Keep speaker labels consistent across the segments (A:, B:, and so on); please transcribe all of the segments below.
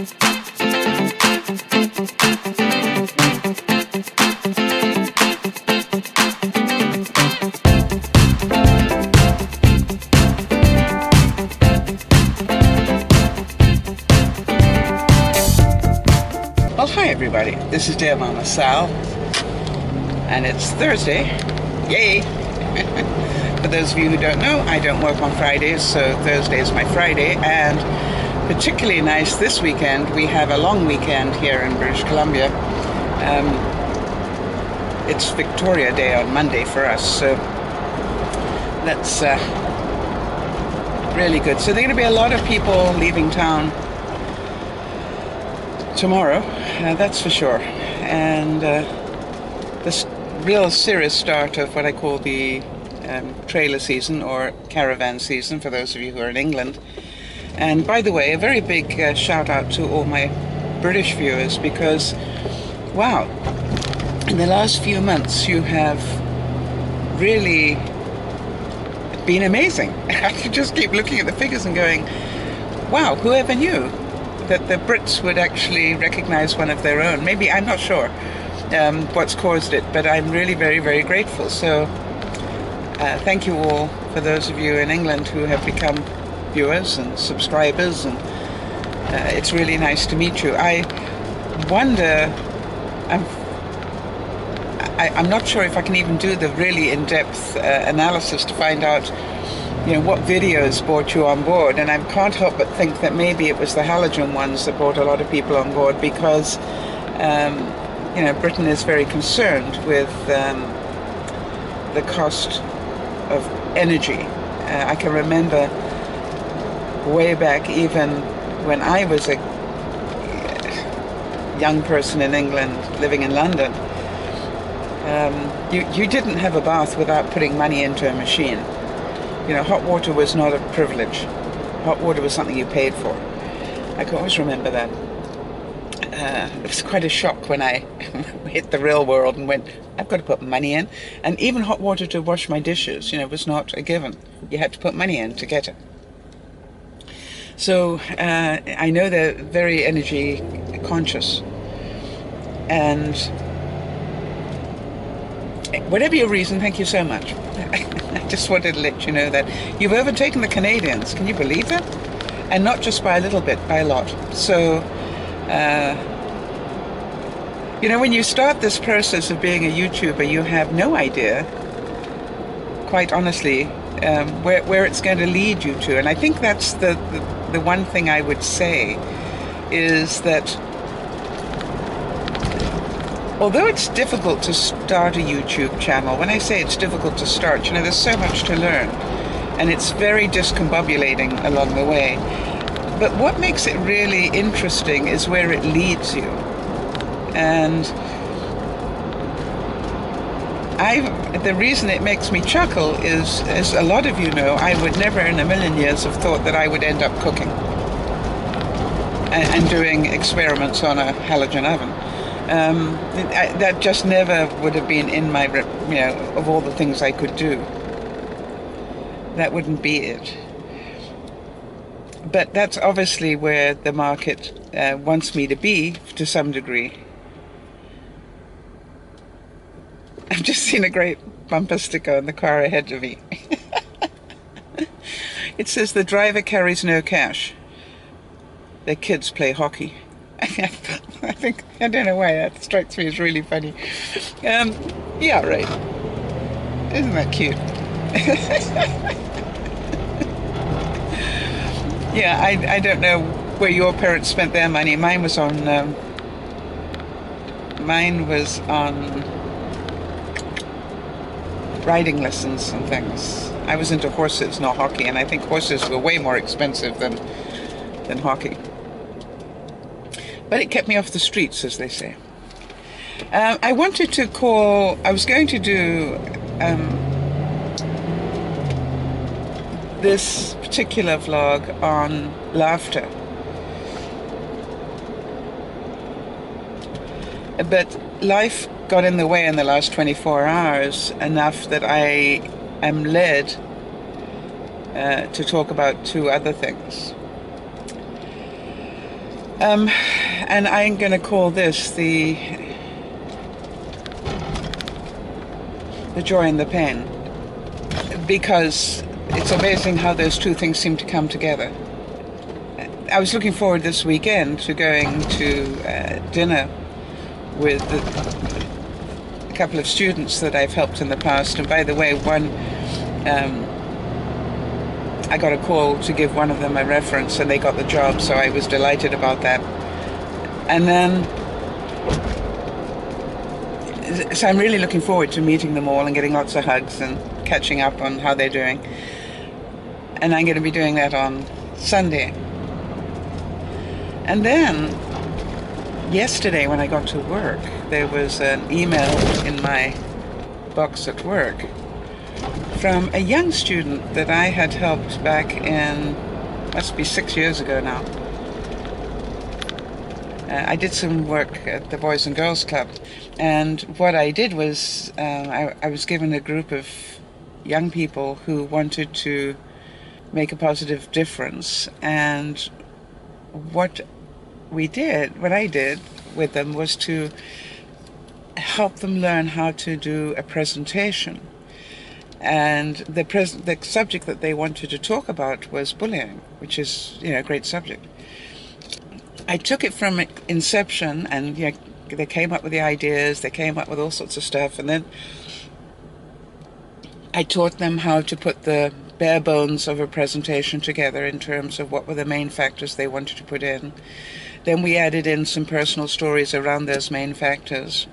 A: Well, hi everybody. This is Dear Mama Sal, and it's Thursday. Yay! For those of you who don't know, I don't work on Fridays, so Thursday is my Friday, and particularly nice this weekend. We have a long weekend here in British Columbia. Um, it's Victoria Day on Monday for us, so that's uh, really good. So there are going to be a lot of people leaving town tomorrow, uh, that's for sure. And uh, this real serious start of what I call the um, trailer season or caravan season for those of you who are in England. And by the way, a very big uh, shout out to all my British viewers because, wow, in the last few months you have really been amazing. I just keep looking at the figures and going, wow, whoever knew? that the Brits would actually recognize one of their own. Maybe, I'm not sure um, what's caused it, but I'm really very, very grateful. So uh, thank you all for those of you in England who have become viewers and subscribers, and uh, it's really nice to meet you. I wonder, I'm, I, I'm not sure if I can even do the really in-depth uh, analysis to find out you know, what videos brought you on board? And I can't help but think that maybe it was the halogen ones that brought a lot of people on board because, um, you know, Britain is very concerned with um, the cost of energy. Uh, I can remember way back even when I was a young person in England living in London, um, you, you didn't have a bath without putting money into a machine. You know, hot water was not a privilege. Hot water was something you paid for. I can always remember that. Uh, it was quite a shock when I hit the real world and went, I've got to put money in. And even hot water to wash my dishes, you know, was not a given. You had to put money in to get it. So uh, I know they're very energy conscious. And whatever your reason, thank you so much. I just wanted to let you know that you've overtaken the Canadians. Can you believe that? And not just by a little bit, by a lot. So, uh, you know, when you start this process of being a YouTuber, you have no idea, quite honestly, um, where, where it's going to lead you to. And I think that's the, the, the one thing I would say is that although it's difficult to start a YouTube channel, when I say it's difficult to start, you know, there's so much to learn. And it's very discombobulating along the way. But what makes it really interesting is where it leads you. And I, the reason it makes me chuckle is, as a lot of you know, I would never in a million years have thought that I would end up cooking and, and doing experiments on a halogen oven. Um, I, that just never would have been in my, you know, of all the things I could do. That wouldn't be it. But that's obviously where the market uh, wants me to be to some degree. I've just seen a great bumper sticker on the car ahead of me. it says the driver carries no cash. Their kids play hockey. I think I don't know why that strikes me as really funny. Um, yeah, right. Isn't that cute? yeah, I I don't know where your parents spent their money. Mine was on. Um, mine was on riding lessons and things. I was into horses, not hockey, and I think horses were way more expensive than than hockey. But it kept me off the streets, as they say. Um, I wanted to call, I was going to do um, this particular vlog on laughter. But life got in the way in the last 24 hours enough that I am led uh, to talk about two other things. Um, and I'm going to call this the the joy and the pain because it's amazing how those two things seem to come together. I was looking forward this weekend to going to uh, dinner with the, couple of students that I've helped in the past. And by the way, one um, I got a call to give one of them a reference and they got the job, so I was delighted about that. And then, so I'm really looking forward to meeting them all and getting lots of hugs and catching up on how they're doing. And I'm going to be doing that on Sunday. And then, yesterday when I got to work, there was an email in my box at work from a young student that I had helped back in, must be six years ago now. Uh, I did some work at the Boys and Girls Club, and what I did was uh, I, I was given a group of young people who wanted to make a positive difference, and what we did, what I did with them was to help them learn how to do a presentation and the pres- the subject that they wanted to talk about was bullying, which is you know a great subject. I took it from inception, and you know, they came up with the ideas, they came up with all sorts of stuff, and then I taught them how to put the bare bones of a presentation together in terms of what were the main factors they wanted to put in. Then we added in some personal stories around those main factors,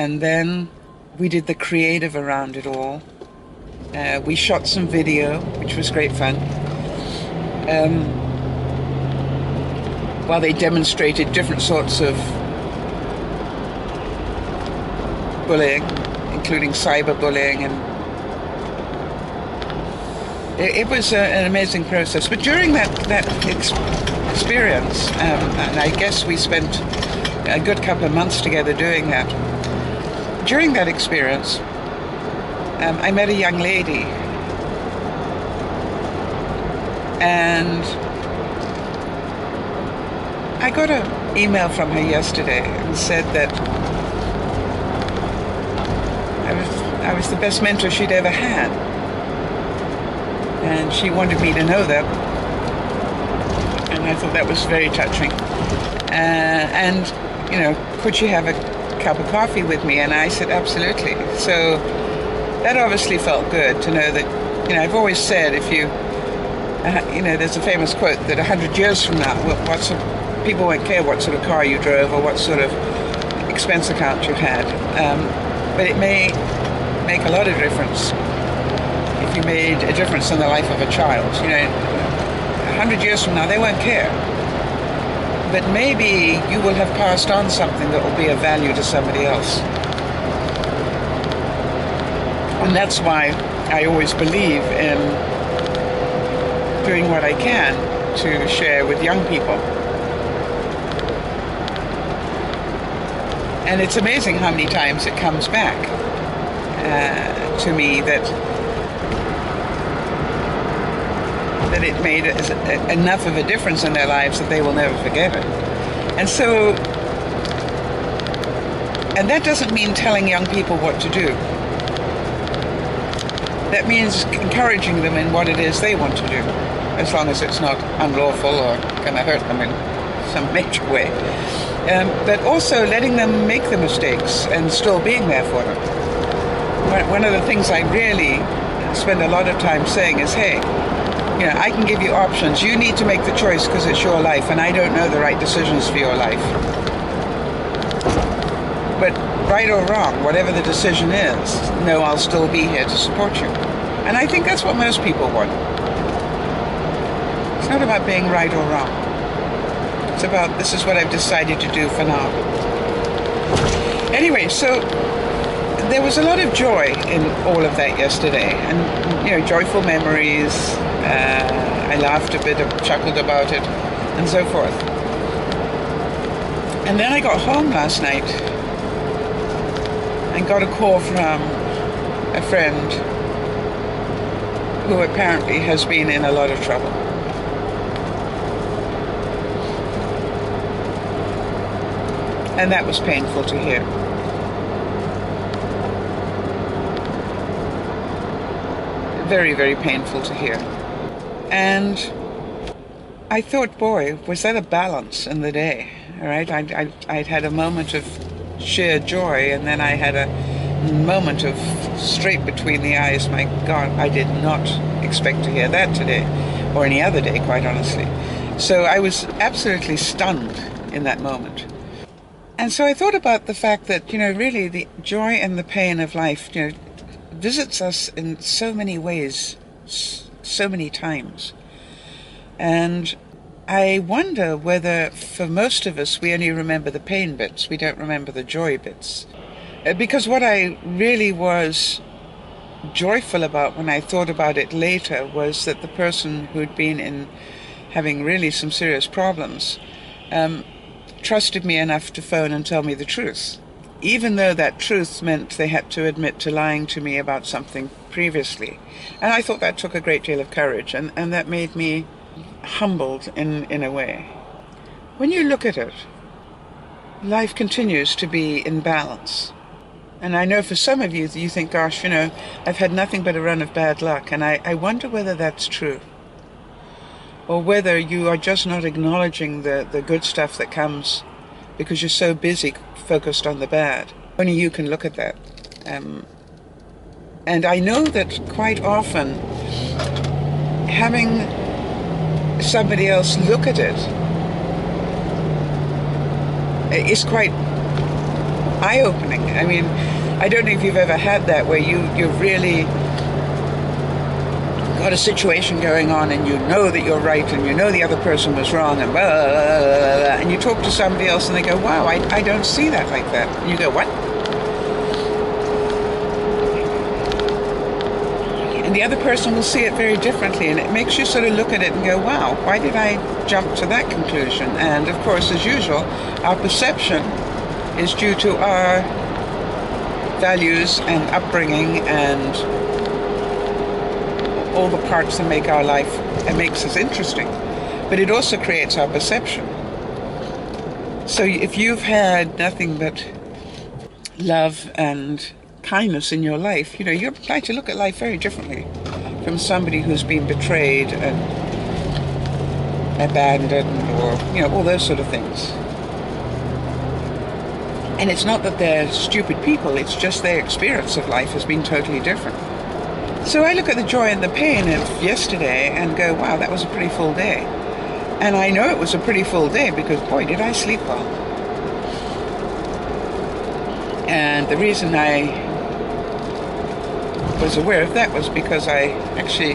A: and then we did the creative around it all uh, we shot some video, which was great fun. Um, while they demonstrated different sorts of bullying, including cyberbullying, and it, it was a, an amazing process. But during that that ex- experience, um, and I guess we spent a good couple of months together doing that. During that experience, um, I met a young lady, and I got an email from her yesterday and said that I was I was the best mentor she'd ever had, and she wanted me to know that, and I thought that was very touching. Uh, and you know, could she have a cup of coffee with me? And I said absolutely. So that obviously felt good to know that, you know, I've always said if you, uh, you know, there's a famous quote that 100 years from now, what sort of, people won't care what sort of car you drove or what sort of expense account you had. Um, but it may make a lot of difference if you made a difference in the life of a child. You know, 100 years from now, they won't care. But maybe you will have passed on something that will be of value to somebody else. And that's why I always believe in doing what I can to share with young people. And it's amazing how many times it comes back uh, to me that that it made enough of a difference in their lives that they will never forget it. And so, and that doesn't mean telling young people what to do that means encouraging them in what it is they want to do, as long as it's not unlawful or going to hurt them in some major way. Um, but also letting them make the mistakes and still being there for them. One of the things I really spend a lot of time saying is, hey, you know, I can give you options. You need to make the choice because it's your life, and I don't know the right decisions for your life. But right or wrong, whatever the decision is, no, I'll still be here to support you. And I think that's what most people want. It's not about being right or wrong. It's about this is what I've decided to do for now. Anyway, so there was a lot of joy in all of that yesterday, and you know, joyful memories. Uh, I laughed a bit, chuckled about it, and so forth. And then I got home last night and got a call from a friend who apparently has been in a lot of trouble. And that was painful to hear. Very, very painful to hear. And I thought, boy, was that a balance in the day? All right, I'd, I'd, I'd had a moment of sheer joy, and then I had a moment of straight between the eyes. My God, I did not expect to hear that today, or any other day, quite honestly. So I was absolutely stunned in that moment. And so I thought about the fact that, you know, really the joy and the pain of life, you know, visits us in so many ways, so many times. And I wonder whether for most of us we only remember the pain bits, we don't remember the joy bits. Uh, because what I really was joyful about when I thought about it later was that the person who'd been in having really some serious problems um, trusted me enough to phone and tell me the truth. Even though that truth meant they had to admit to lying to me about something previously. And I thought that took a great deal of courage, and, and that made me humbled in, in a way. When you look at it, life continues to be in balance. And I know for some of you, you think, gosh, you know, I've had nothing but a run of bad luck. And I, I wonder whether that's true. Or whether you are just not acknowledging the, the good stuff that comes because you're so busy focused on the bad. Only you can look at that. Um, and I know that quite often having somebody else look at it is quite eye-opening. I mean, I don't know if you've ever had that where you you've really got a situation going on and you know that you're right and you know the other person was wrong and blah, blah, blah, and you talk to somebody else and they go, wow, I, I don't see that like that. And you go, what? and the other person will see it very differently and it makes you sort of look at it and go wow why did i jump to that conclusion and of course as usual our perception is due to our values and upbringing and all the parts that make our life and makes us interesting but it also creates our perception so if you've had nothing but love and kindness in your life, you know, you're trying to look at life very differently from somebody who's been betrayed and abandoned or, you know, all those sort of things. And it's not that they're stupid people, it's just their experience of life has been totally different. So I look at the joy and the pain of yesterday and go, wow, that was a pretty full day. And I know it was a pretty full day because, boy, did I sleep well. And the reason I was aware of that was because I actually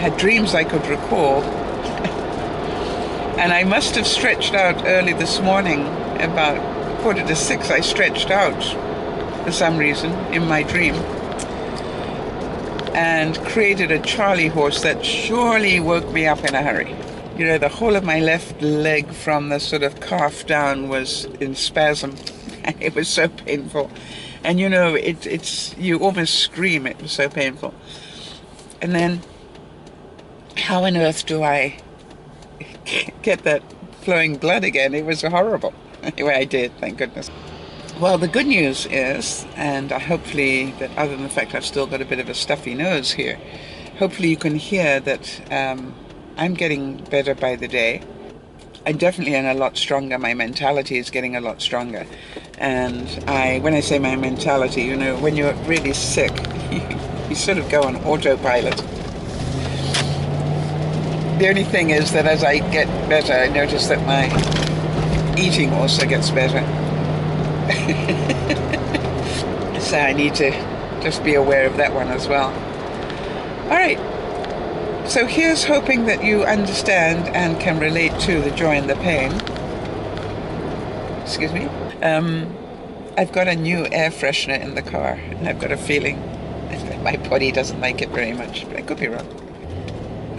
A: had dreams I could recall. and I must have stretched out early this morning, about quarter to six, I stretched out for some reason in my dream and created a Charlie horse that surely woke me up in a hurry. You know, the whole of my left leg from the sort of calf down was in spasm. it was so painful. And you know it, it's you almost scream it was so painful. And then how on earth do i get that flowing blood again? It was horrible. Anyway i did thank goodness well the good news is and hopefully that other than the fact i've still got a bit of a stuffy nose here hopefully you can hear that um, i'm getting better by the day I'm definitely am a lot stronger. My mentality is getting a lot stronger. And I, when I say my mentality, you know, when you're really sick, you, you sort of go on autopilot. The only thing is that as I get better, I notice that my eating also gets better. so I need to just be aware of that one as well. All right. So here's hoping that you understand and can relate to the joy and the pain. Excuse me. Um, I've got a new air freshener in the car, and I've got a feeling that my body doesn't like it very much, but I could be wrong.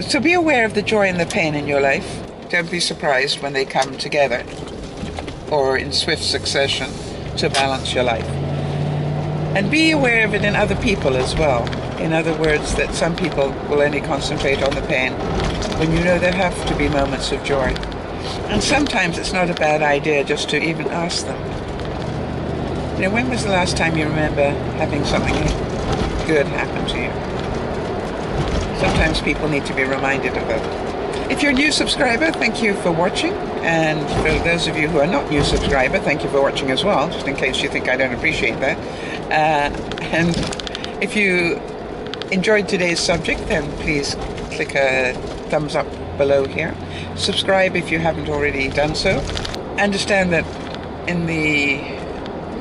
A: So be aware of the joy and the pain in your life. Don't be surprised when they come together or in swift succession to balance your life. And be aware of it in other people as well. In other words, that some people will only concentrate on the pain when you know there have to be moments of joy. And sometimes it's not a bad idea just to even ask them. You know, when was the last time you remember having something good happen to you? Sometimes people need to be reminded of it. If you're a new subscriber, thank you for watching. And for those of you who are not new subscriber, thank you for watching as well, just in case you think I don't appreciate that. Uh, and if you enjoyed today's subject, then please click a thumbs up below here. Subscribe if you haven't already done so. Understand that in the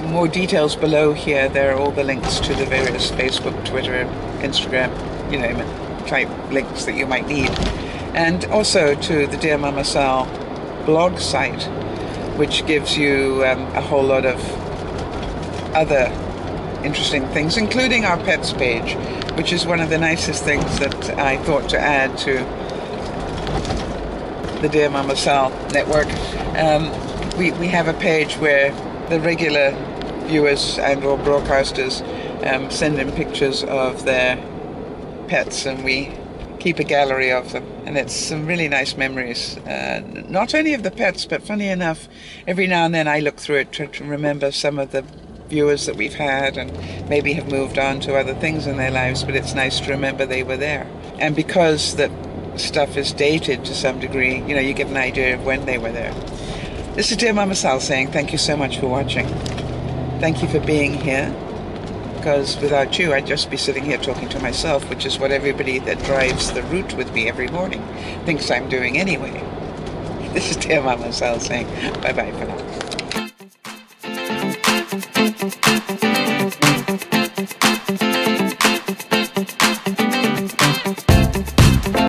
A: more details below here, there are all the links to the various Facebook, Twitter, Instagram, you name it, type links that you might need. And also to the Dear Mama Sal blog site, which gives you um, a whole lot of other interesting things, including our pets page, which is one of the nicest things that I thought to add to the Dear Mama Sal network. Um, we, we have a page where the regular viewers and or broadcasters um, send in pictures of their pets and we keep a gallery of them and it's some really nice memories uh, not only of the pets but funny enough every now and then I look through it to, to remember some of the viewers that we've had and maybe have moved on to other things in their lives, but it's nice to remember they were there. And because that stuff is dated to some degree, you know, you get an idea of when they were there. This is Dear Mama Sal saying thank you so much for watching. Thank you for being here, because without you I'd just be sitting here talking to myself, which is what everybody that drives the route with me every morning thinks I'm doing anyway. This is Dear Mama Sal saying bye-bye for now.